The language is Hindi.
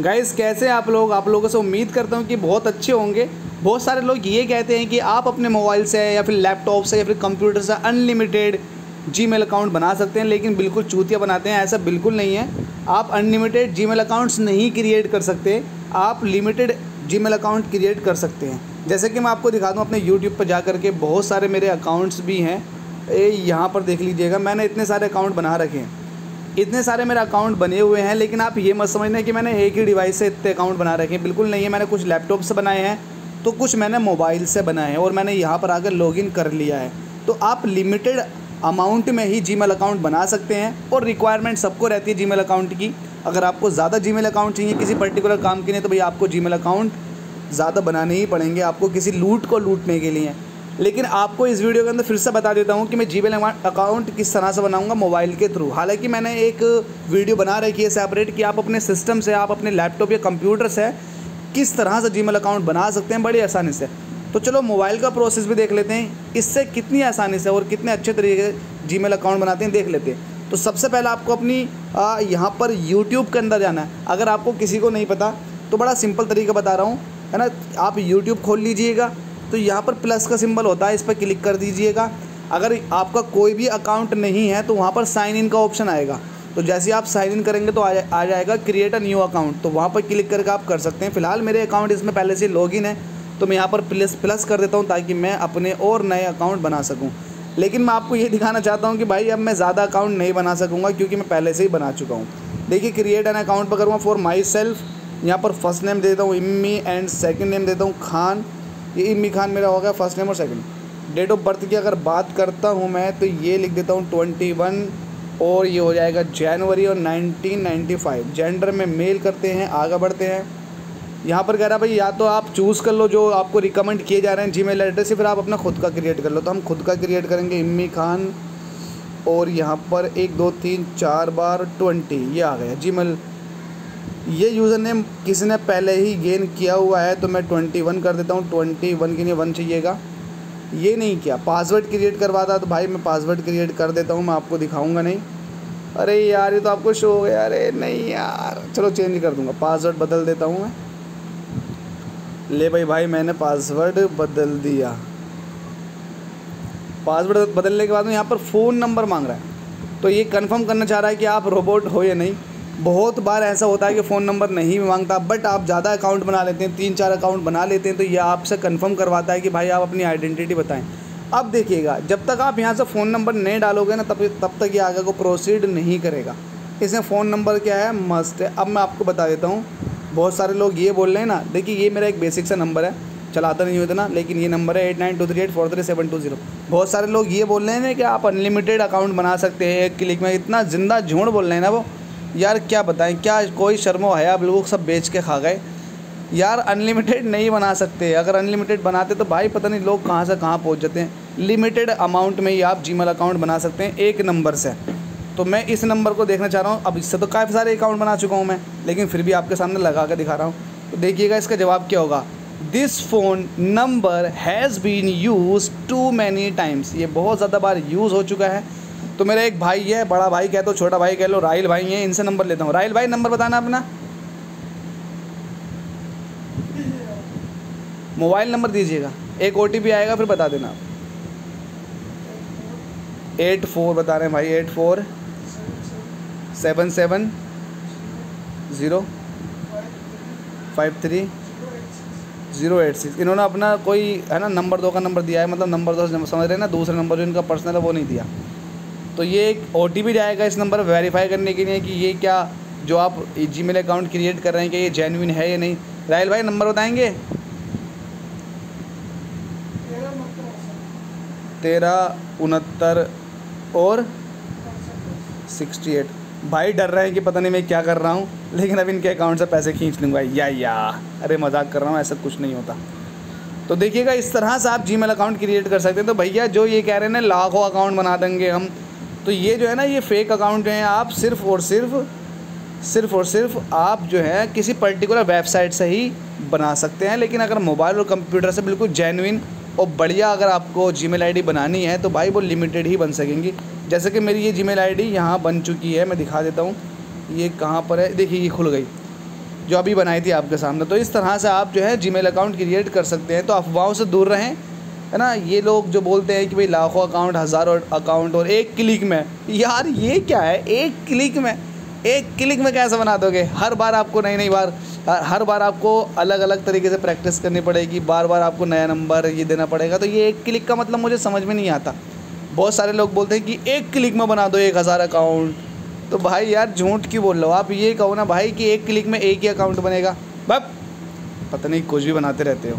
गाइस कैसे आप लोग? आप लोगों से उम्मीद करता हूँ कि बहुत अच्छे होंगे। बहुत सारे लोग ये कहते हैं कि आप अपने मोबाइल से या फिर लैपटॉप से या फिर कंप्यूटर से अनलिमिटेड जी अकाउंट बना सकते हैं, लेकिन बिल्कुल चूतिया बनाते हैं, ऐसा बिल्कुल नहीं है। आप अनलिमिटेड जी अकाउंट्स नहीं क्रिएट कर सकते, आप लिमिटेड जी अकाउंट क्रिएट कर सकते हैं। जैसे कि मैं आपको दिखा दूँ, अपने यूट्यूब पर जा कर के बहुत सारे मेरे अकाउंट्स भी हैं। ये यहाँ पर देख लीजिएगा, मैंने इतने सारे अकाउंट बना रखे हैं। इतने सारे मेरे अकाउंट बने हुए हैं, लेकिन आप ये मत समझना कि मैंने एक ही डिवाइस से इतने अकाउंट बना रखे हैं। बिल्कुल नहीं है, मैंने कुछ लैपटॉप से बनाए हैं तो कुछ मैंने मोबाइल से बनाए हैं और मैंने यहाँ पर आकर लॉगिन कर लिया है। तो आप लिमिटेड अमाउंट में ही जी अकाउंट बना सकते हैं और रिक्वायरमेंट सबको रहती है जी अकाउंट की। अगर आपको ज़्यादा जी अकाउंट चाहिए किसी पर्टिकुलर काम के लिए तो भैया आपको जी अकाउंट ज़्यादा बनाने ही पड़ेंगे आपको किसी लूट को लूटने के लिए। लेकिन आपको इस वीडियो के अंदर फिर से बता देता हूँ कि मैं जी अकाउंट किस तरह से बनाऊँगा मोबाइल के थ्रू हालाँकि मैंने एक वीडियो बना रखी है सेपरेट कि आप अपने सिस्टम से, आप अपने लैपटॉप या कंप्यूटर से किस तरह से जी अकाउंट बना सकते हैं बड़ी आसानी से। तो चलो मोबाइल का प्रोसेस भी देख लेते हैं। इससे कितनी आसानी से और कितने अच्छे तरीके से जी अकाउंट बनाते हैं देख लेते हैं। तो सबसे पहले आपको अपनी यहाँ पर यूट्यूब के अंदर जाना है। अगर आपको किसी को नहीं पता तो बड़ा सिंपल तरीका बता रहा हूँ। है ना? आप यूट्यूब खोल लीजिएगा। तो यहाँ पर प्लस का सिंबल होता है इस पर क्लिक कर दीजिएगा। अगर आपका कोई भी अकाउंट नहीं है तो वहाँ पर साइन इन का ऑप्शन आएगा। तो जैसे आप साइन इन करेंगे तो आ, जा, आ जाएगा क्रिएट अ न्यू अकाउंट तो वहाँ पर क्लिक करके आप कर सकते हैं। फ़िलहाल मेरे अकाउंट इसमें पहले से लॉगिन है तो मैं यहाँ पर प्लस प्लस कर देता हूँ ताकि मैं अपने और नए अकाउंट बना सकूँ। लेकिन मैं आपको ये दिखाना चाहता हूँ कि भाई अब मैं ज़्यादा अकाउंट नहीं बना सकूँगा क्योंकि मैं पहले से ही बना चुका हूँ। देखिए क्रिएट एन अकाउंट पर करूँगा फॉर माई सेल्फ यहाँ पर फ़र्स्ट नेम देता हूँ इम्मी एंड सेकंड नेम देता हूँ खान। ये इम्मी खान मेरा हो गया फ़र्स्ट नेम और सेकंड डेट ऑफ़ बर्थ की अगर बात करता हूँ मैं तो ये लिख देता हूँ ट्वेंटी वन और ये हो जाएगा जनवरी और नाइनटीन नाइन्टी फाइव जेंडर में मेल करते हैं, आगे बढ़ते हैं. यहाँ पर कह रहा भाई, या तो आप चूज़ कर लो जो आपको रिकमेंड किए जा रहे हैं जी मेल एड्रेस फिर आप अपना खुद का क्रिएट कर लो. तो हम खुद का क्रिएट करेंगे इम्मी खान और यहाँ पर एक, दो, तीन, चार बार ट्वेंटी ये आ गया जी मेल ये यूज़र नेम किसी ने पहले ही गेन किया हुआ है तो मैं ट्वेंटी वन कर देता हूँ। ट्वेंटी वन के लिए वन चाहिएगा। ये नहीं किया। पासवर्ड क्रिएट करवाता तो भाई मैं पासवर्ड क्रिएट कर देता हूँ, मैं आपको दिखाऊँगा नहीं। अरे यार, ये तो आपको शो हो गया। अरे नहीं यार। चलो चेंज कर दूँगा। पासवर्ड बदल देता हूँ मैं। ले भाई भाई, मैंने पासवर्ड बदल दिया। पासवर्ड बदलने के बाद में यहाँ पर फ़ोन नंबर मांग रहा है। तो ये कंफर्म करना चाह रहा है कि आप रोबोट हो या नहीं। बहुत बार ऐसा होता है कि फ़ोन नंबर नहीं माँगता बट आप ज़्यादा अकाउंट बना लेते हैं, तीन चार अकाउंट बना लेते हैं तो ये आपसे कंफर्म करवाता है कि भाई आप अपनी आइडेंटिटी बताएँ। अब देखिएगा, जब तक आप यहाँ से फ़ोन नंबर नहीं डालोगे ना, तब तब तक ये आगे को प्रोसीड नहीं करेगा। इसमें फ़ोन नंबर क्या है? मस्ट है। अब मैं आपको बता देता हूँ, बहुत सारे लोग ये बोल रहे हैं ना, देखिए ये मेरा एक बेसिक सा नंबर है, चलाता नहीं होता ना लेकिन ये नंबर है eight nine two three eight four three seven two zero. बहुत सारे लोग ये बोल रहे हैं कि आप अनलिमिटेड अकाउंट बना सकते हैं, एक क्लिक में इतना ज़िंदा झूठ बोल रहे हैं ना वो यार क्या बताएँ, क्या कोई शर्मो है आप लोग सब बेच के खा गए। यार अनलिमिटेड नहीं बना सकते। अगर अनलिमिटेड बनाते तो भाई पता नहीं लोग कहाँ से कहाँ पहुँच जाते हैं। लिमिटेड अमाउंट में ही आप जी अकाउंट बना सकते हैं, एक नंबर से। तो मैं इस नंबर को देखना चाह रहा हूँ, अब इससे तो काफ़ी सारे अकाउंट बना चुका हूँ मैं, लेकिन फिर भी आपके सामने लगा कर दिखा रहा हूँ। तो देखिएगा इसका जवाब क्या होगा। This phone number has been used too many times ये बहुत ज़्यादा बार यूज़ हो चुका है। तो मेरा एक भाई है, बड़ा भाई कह दो, छोटा भाई कह लो, राहिल भाई है, इनसे नंबर लेता हूँ। राहिल भाई, नंबर बताना अपना। मोबाइल नंबर दीजिएगा। एक ओटीपी आएगा, फिर बता देना। आप एट फोर बता रहे हैं भाई, eight four. Seven seven. Zero. Five three. Zero eight six. इन्होंने अपना कोई, है ना, नंबर दो का नंबर दिया है मतलब नंबर दो समझ रहे हैं ना, दूसरा नंबर जो इनका पर्सनल है, वो नहीं दिया। तो ये एक OTP जाएगा इस नंबर पर वेरीफाई करने के लिए कि ये क्या जो आप जी मेल अकाउंट क्रिएट कर रहे हैं कि ये जेनविन है या नहीं। राहल भाई, नंबर बताएँगे? तेरह, उनहत्तर और सिक्सटी एट भाई, डर रहे हैं कि पता नहीं मैं क्या कर रहा हूँ, लेकिन अब इनके अकाउंट से पैसे खींच लूँगा। या या। अरे, मज़ाक कर रहा हूँ, ऐसा कुछ नहीं होता। तो देखिएगा, इस तरह से आप जी अकाउंट क्रिएट कर सकते हैं। तो भैया, जो ये कह रहे हैं ना, लाखों अकाउंट बना देंगे हम। तो ये जो है ना, ये फेक अकाउंट हैं आप सिर्फ़ और सिर्फ़, सिर्फ़ और सिर्फ़ आप जो है किसी पर्टिकुलर वेबसाइट से ही बना सकते हैं। लेकिन अगर मोबाइल और कंप्यूटर से बिल्कुल जेनविन और बढ़िया अगर आपको जी मेल बनानी है तो भाई वो लिमिटेड ही बन सकेंगी। जैसे कि मेरी ये जी मेल आई यहाँ बन चुकी है, मैं दिखा देता हूँ। ये कहाँ पर है? देखिए, ये खुल गई, जो अभी बनाई थी आपके सामने। तो इस तरह से आप जो है जी अकाउंट क्रिएट कर सकते हैं। तो अफवाहों से दूर रहें है ना? ये लोग जो बोलते हैं कि भाई लाखों अकाउंट हज़ारों अकाउंट और एक क्लिक में। यार, ये क्या है? एक क्लिक में, एक क्लिक में कैसे बना दोगे? हर बार आपको नई नई बार, हर बार आपको अलग अलग तरीके से प्रैक्टिस करनी पड़ेगी। बार बार आपको नया नंबर ये देना पड़ेगा। तो ये एक क्लिक का मतलब मुझे समझ में नहीं आता। बहुत सारे लोग बोलते हैं कि एक क्लिक में बना दो एक हज़ार अकाउंट तो भाई यार, झूठ क्यों बोल रहे हो? आप ये कहो ना भाई कि एक क्लिक में एक ही अकाउंट बनेगा। बस पता नहीं, कुछ भी बनाते रहते हो।